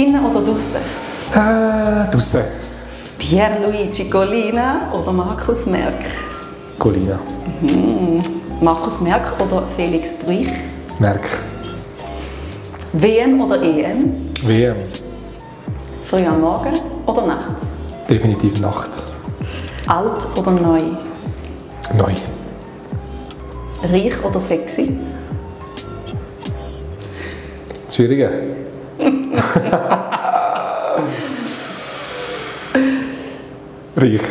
Drinnen oder draußen? Äh, draussen. Pierluigi Collina oder Markus Merck? Colina. Markus Merck oder Felix Brich? Merk. WM oder EM? WM. Früh am Morgen oder nachts? Definitiv Nacht. Alt oder neu? Neu. Reich oder sexy? Schwieriger. Ріг.